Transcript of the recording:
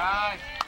Guys.